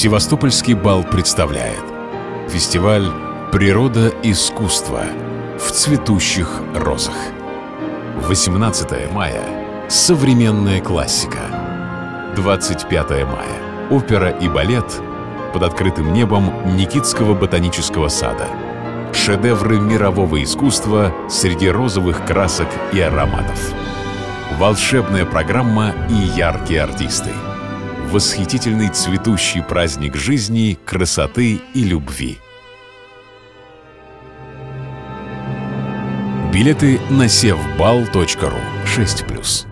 Севастопольский бал представляет Фестиваль «Природа искусства» в цветущих розах. 18 мая – современная классика. 25 мая – опера и балет под открытым небом Никитского ботанического сада. Шедевры мирового искусства среди розовых красок и ароматов. Волшебная программа и яркие артисты. Восхитительный цветущий праздник жизни, красоты и любви. Билеты на sevbal.ru 6+.